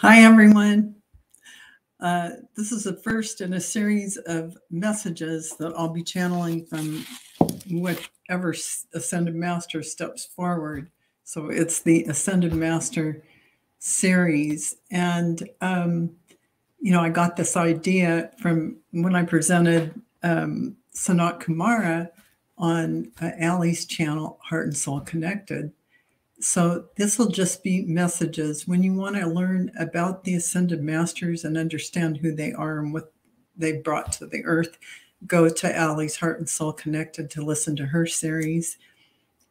Hi, everyone. Uh, this is the first in a series of messages that I'll be channeling from whichever Ascended Master steps forward. So it's the Ascended Master series. And, um, you know, I got this idea from when I presented um, Sanat Kumara on uh, Ali's channel, Heart and Soul Connected. So this will just be messages. When you want to learn about the Ascended Masters and understand who they are and what they brought to the earth, go to Ali's Heart and Soul Connected to listen to her series.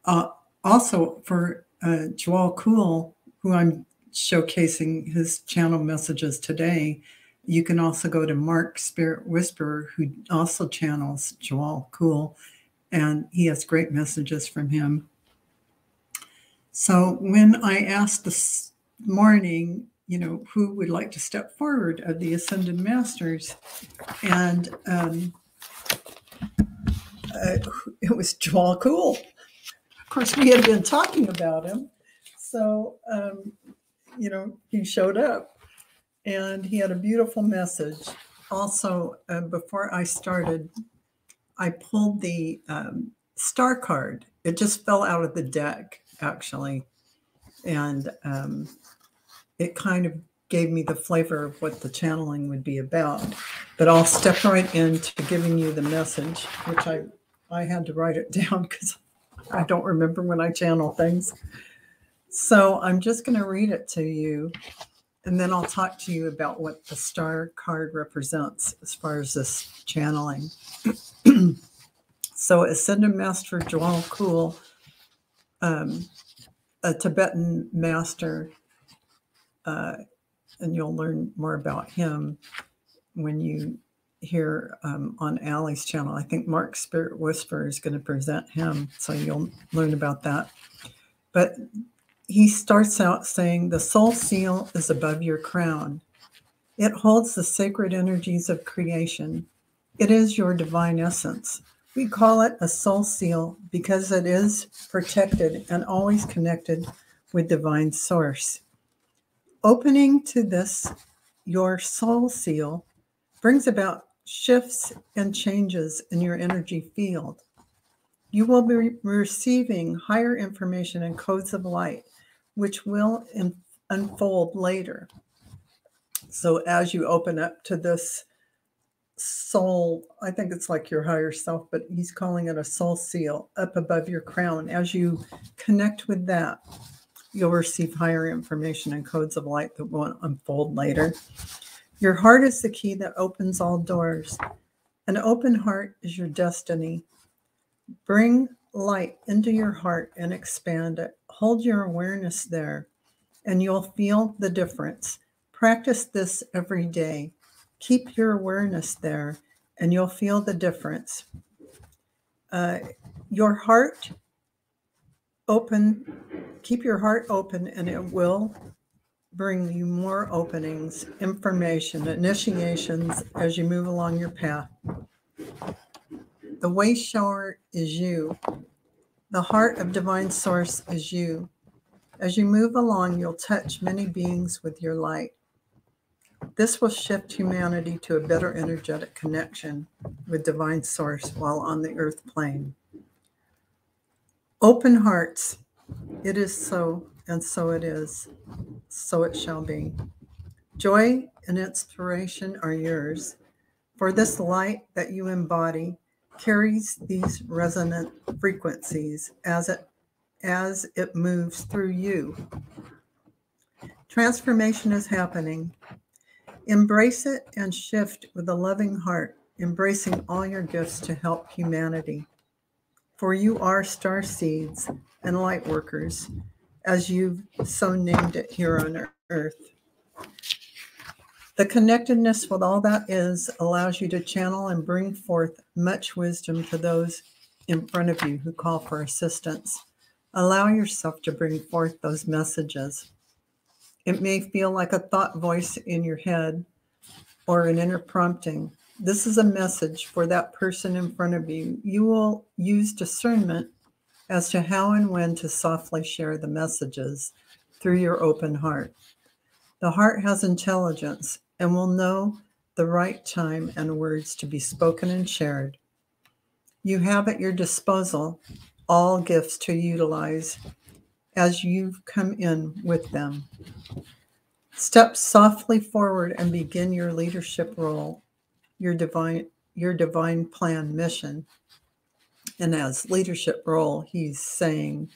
Uh, also, for uh, Djwhal Khul, who I'm showcasing his channel messages today, you can also go to Mark Spirit Whisperer, who also channels Djwhal Khul, and he has great messages from him. So when I asked this morning, you know, who would like to step forward of the Ascended Masters, and um, uh, it was Djwhal Khul. Of course, we had been talking about him, so um, you know he showed up, and he had a beautiful message. Also, uh, before I started, I pulled the um, star card. It just fell out of the deck actually. And um, it kind of gave me the flavor of what the channeling would be about. But I'll step right into giving you the message, which I, I had to write it down because I don't remember when I channel things. So I'm just going to read it to you. And then I'll talk to you about what the star card represents as far as this channeling. so Ascended Master Djwhal Khul um, a Tibetan master, uh, and you'll learn more about him when you hear um, on Ali's channel. I think Mark Spirit Whisperer is going to present him, so you'll learn about that. But he starts out saying, The soul seal is above your crown. It holds the sacred energies of creation. It is your divine essence. We call it a soul seal because it is protected and always connected with divine source. Opening to this, your soul seal, brings about shifts and changes in your energy field. You will be receiving higher information and codes of light, which will unfold later. So, as you open up to this soul i think it's like your higher self but he's calling it a soul seal up above your crown. As you connect with that you'll receive higher information and codes of light that will unfold later. Your heart is the key that opens all doors. An open heart is your destiny. Bring light into your heart and expand it. Hold your awareness there and you'll feel the difference. Practice this every day keep your awareness there and you'll feel the difference. Uh, your heart open, keep your heart open, and it will bring you more openings, information, initiations as you move along your path. The way shower is you. The heart of divine source is you. As you move along, you'll touch many beings with your light. This will shift humanity to a better energetic connection with divine source while on the earth plane. Open hearts. It is so, and so it is. So it shall be. Joy and inspiration are yours, for this light that you embody carries these resonant frequencies as it as it moves through you. Transformation is happening Embrace it and shift with a loving heart, embracing all your gifts to help humanity. For you are star seeds and light workers, as you've so named it here on earth. The connectedness with all that is allows you to channel and bring forth much wisdom to those in front of you who call for assistance. Allow yourself to bring forth those messages. It may feel like a thought voice in your head or an inner prompting. This is a message for that person in front of you. You will use discernment as to how and when to softly share the messages through your open heart. The heart has intelligence and will know the right time and words to be spoken and shared. You have at your disposal all gifts to utilize as you've come in with them. Step softly forward and begin your leadership role, your divine your divine plan mission. And as leadership role, he's saying,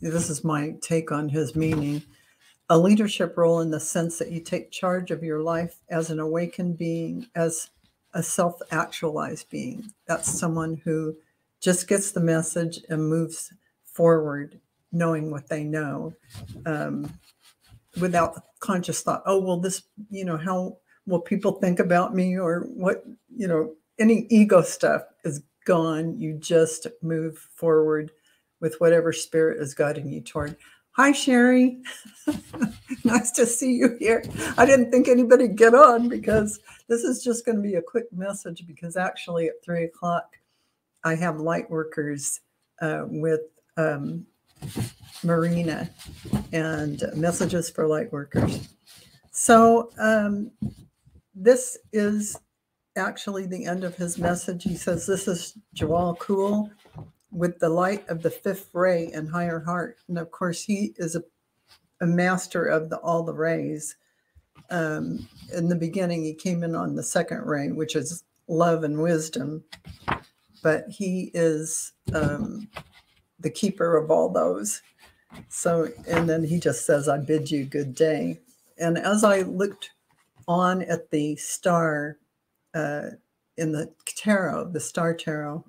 this is my take on his meaning, a leadership role in the sense that you take charge of your life as an awakened being, as a self actualized being. That's someone who just gets the message and moves forward knowing what they know um, without conscious thought oh well this you know how will people think about me? or what you know any ego stuff is gone. You just move forward with whatever spirit is guiding you toward. Hi sherry. Nice to see you here. I didn't think anybody get on because this is just going to be a quick message because actually at three o'clock i have light workers uh, with um, Marina and messages for light workers. So um, this is actually the end of his message. He says, This is Djwhal Khul with the light of the fifth ray and higher heart. And of course, he is a, a master of the, all the rays. Um, in the beginning, he came in on the second ray, which is love and wisdom. But he is um, the keeper of all those. So, and then he just says, I bid you good day. And as I looked on at the star uh, in the tarot, the star tarot,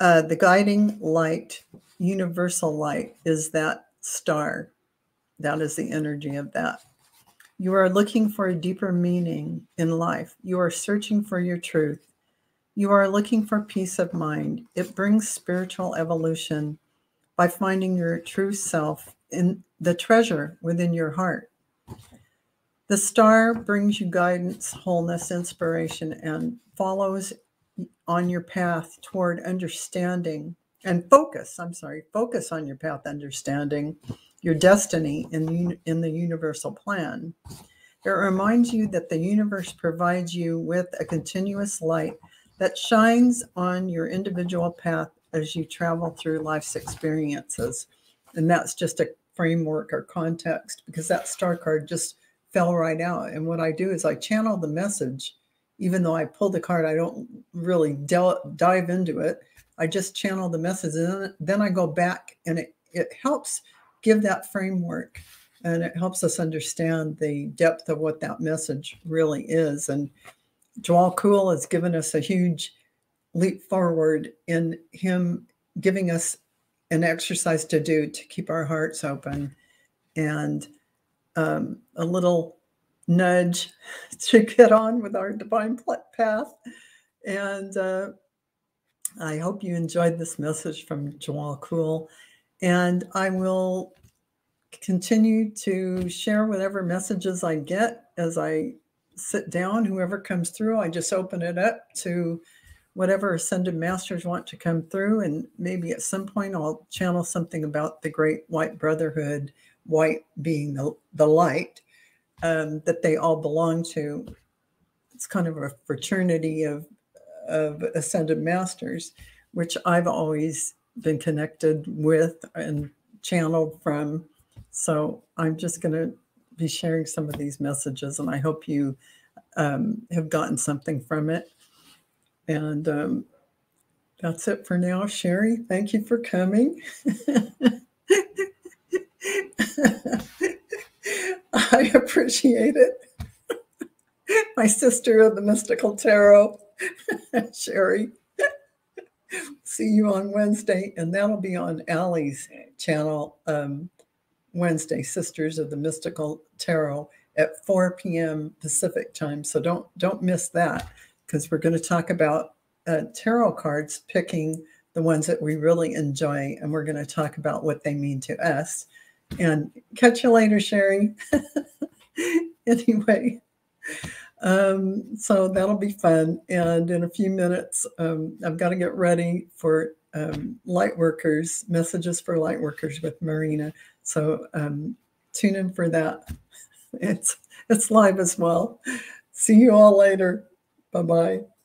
uh, the guiding light, universal light, is that star. That is the energy of that. You are looking for a deeper meaning in life. You are searching for your truth. You are looking for peace of mind. It brings spiritual evolution by finding your true self in the treasure within your heart. The star brings you guidance, wholeness, inspiration, and follows on your path toward understanding and focus. I'm sorry, focus on your path, understanding your destiny in the, in the universal plan. It reminds you that the universe provides you with a continuous light that shines on your individual path as you travel through life's experiences. And that's just a framework or context because that star card just fell right out. And what I do is I channel the message, even though I pull the card, I don't really del- dive into it. I just channel the message and then I go back and it, it helps give that framework and it helps us understand the depth of what that message really is. And Djwhal Khul has given us a huge leap forward in him giving us an exercise to do to keep our hearts open and um, a little nudge to get on with our divine path. And uh, I hope you enjoyed this message from Djwhal Khul. And I will continue to share whatever messages I get as I sit down. Whoever comes through, I just open it up to whatever ascended masters want to come through. And maybe at some point I'll channel something about the great white brotherhood, white being the, the light um, that they all belong to. It's kind of a fraternity of, of ascended masters, which I've always been connected with and channeled from. So I'm just going to be sharing some of these messages, and I hope you um, have gotten something from it. And um, that's it for now, Sherry. Thank you for coming. I appreciate it. My sister of the Mystical Tarot, Sherry. See you on Wednesday, and that'll be on Allie's channel. Um, Wednesday, Sisters of the Mystical Tarot at 4 p.m. Pacific time. So don't don't miss that because we're going to talk about uh, tarot cards, picking the ones that we really enjoy, and we're going to talk about what they mean to us. And catch you later, Sherry. anyway, um, so that'll be fun. And in a few minutes, um, I've got to get ready for um, light workers, messages for light workers with Marina. So um, tune in for that. It's it's live as well. See you all later. Bye bye.